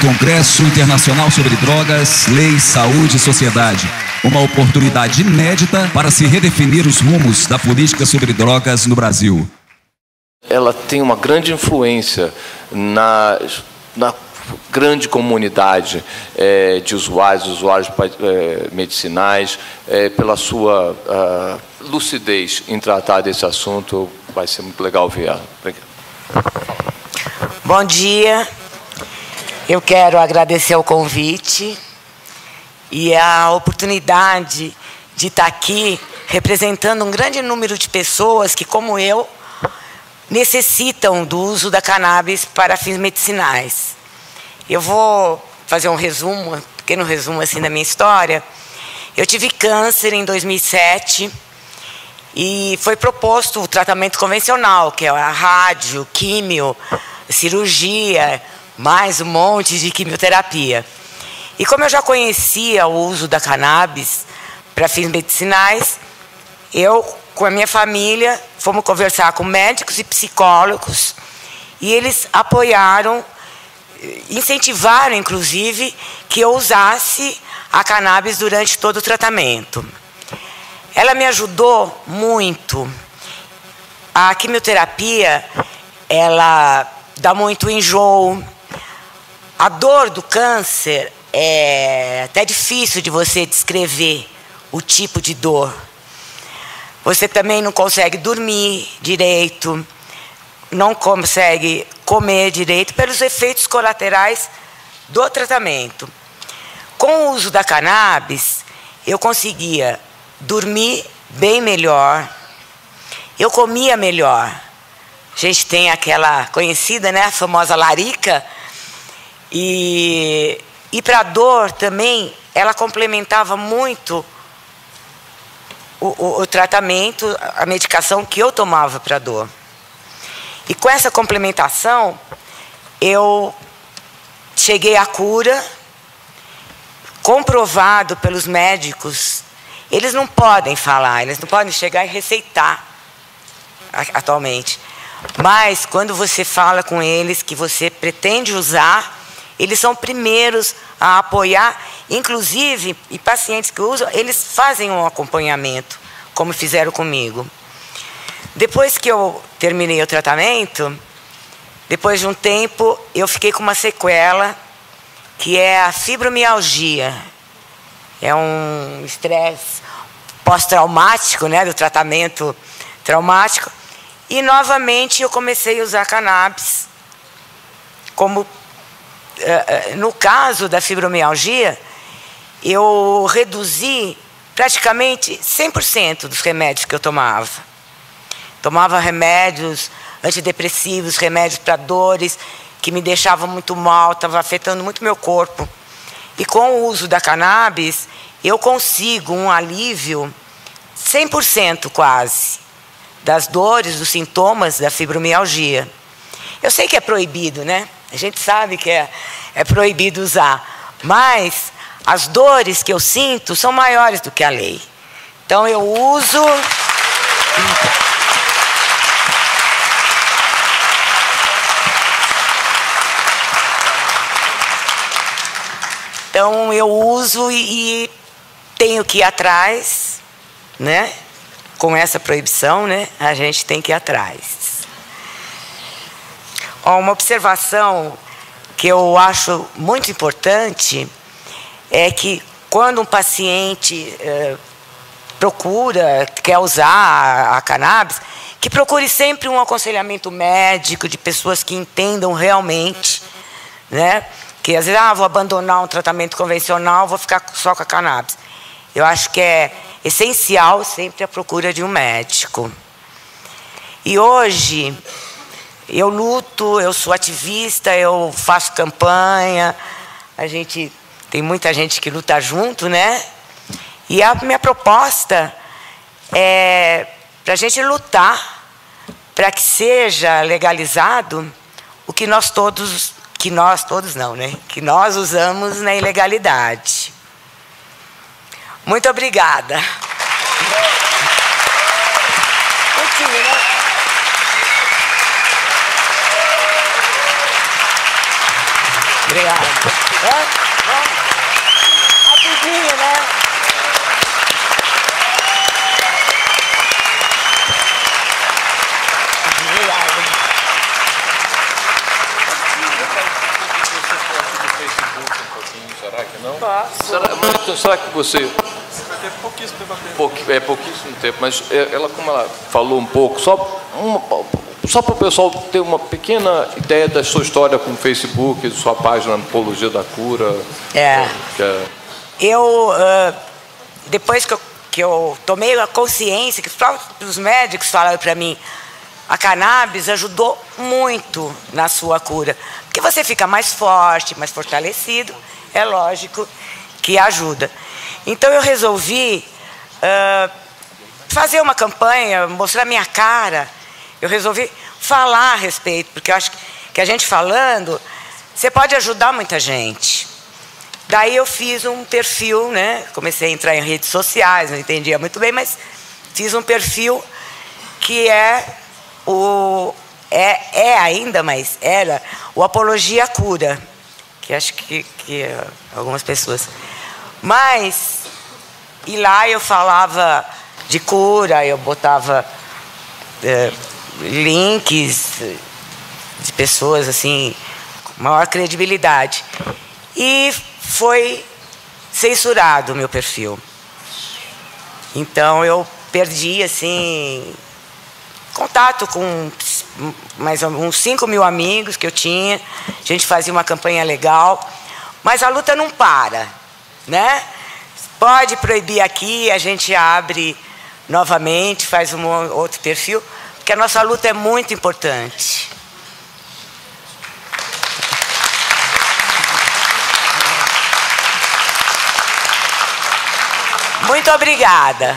Congresso Internacional sobre Drogas, Lei, Saúde e Sociedade. Uma oportunidade inédita para se redefinir os rumos da política sobre drogas no Brasil. Ela tem uma grande influência na, na grande comunidade é, de usuários, usuários é, medicinais, é, pela sua uh, lucidez em tratar desse assunto. Vai ser muito legal ver ela. Obrigado. Bom dia. Eu quero agradecer o convite e a oportunidade de estar aqui representando um grande número de pessoas que, como eu, necessitam do uso da cannabis para fins medicinais. Eu vou fazer um resumo, um pequeno resumo assim da minha história. Eu tive câncer em 2007 e foi proposto o tratamento convencional, que é a rádio, químio, cirurgia, mais um monte de quimioterapia. E como eu já conhecia o uso da cannabis para fins medicinais, eu, com a minha família, fomos conversar com médicos e psicólogos e eles apoiaram, incentivaram, inclusive, que eu usasse a cannabis durante todo o tratamento. Ela me ajudou muito. A quimioterapia, ela dá muito enjoo, a dor do câncer é até difícil de você descrever o tipo de dor. Você também não consegue dormir direito, não consegue comer direito pelos efeitos colaterais do tratamento. Com o uso da cannabis, eu conseguia dormir bem melhor, eu comia melhor. A gente tem aquela conhecida, né, a famosa larica, e, e para a dor também, ela complementava muito o, o, o tratamento, a medicação que eu tomava para a dor. E com essa complementação, eu cheguei à cura, comprovado pelos médicos. Eles não podem falar, eles não podem chegar e receitar atualmente. Mas quando você fala com eles que você pretende usar, eles são primeiros a apoiar, inclusive, e pacientes que usam, eles fazem um acompanhamento, como fizeram comigo. Depois que eu terminei o tratamento, depois de um tempo, eu fiquei com uma sequela, que é a fibromialgia. É um estresse pós-traumático, né, do tratamento traumático. E novamente eu comecei a usar cannabis como no caso da fibromialgia, eu reduzi praticamente 100% dos remédios que eu tomava. Tomava remédios antidepressivos, remédios para dores, que me deixavam muito mal, estava afetando muito meu corpo. E com o uso da cannabis, eu consigo um alívio 100% quase das dores, dos sintomas da fibromialgia. Eu sei que é proibido, né? A gente sabe que é, é proibido usar, mas as dores que eu sinto são maiores do que a lei. Então eu uso. Então eu uso e, tenho que ir atrás, né? Com essa proibição, né? A gente tem que ir atrás. Uma observação que eu acho muito importante é que quando um paciente eh, procura, quer usar a, cannabis, que procure sempre um aconselhamento médico de pessoas que entendam realmente, né? Que às vezes, ah, vou abandonar um tratamento convencional, vou ficar só com a cannabis. Eu acho que é essencial sempre a procura de um médico. E hoje, eu luto, eu sou ativista, eu faço campanha. A gente tem muita gente que luta junto, né? E a minha proposta é para a gente lutar para que seja legalizado o que nós todos, que nós todos não, né? Que nós usamos na ilegalidade. Muito obrigada. Obrigada. É? Rapidinho, né? Será que não? Será, será que você Teve pouquíssimo tempo. é pouquíssimo tempo, mas é, ela, como ela falou um pouco, só, uma, só para o pessoal ter uma pequena ideia da sua história com o Facebook, da sua página Apologia da Cura. É. é- Eu, ah, depois que eu, que eu tomei a consciência, que os próprios médicos falaram para mim, a cannabis ajudou muito na sua cura. Porque você fica mais forte, mais fortalecido, é lógico que ajuda. Então eu resolvi ah, fazer uma campanha, mostrar minha cara. Eu resolvi falar a respeito, porque eu acho que a gente falando, você pode ajudar muita gente. Daí eu fiz um perfil, né? Comecei a entrar em redes sociais, não entendia muito bem, mas fiz um perfil que é o é, é ainda, mas era o apologia à cura, que acho que, que algumas pessoas. Mas e lá eu falava de cura, eu botava eh, links de pessoas assim maior credibilidade. E foi censurado o meu perfil. Então eu perdi assim contato com mais uns 5 mil amigos que eu tinha. A gente fazia uma campanha legal. Mas a luta não para, né? Pode proibir aqui, a gente abre novamente, faz um outro perfil, porque a nossa luta é muito importante. Muito obrigada.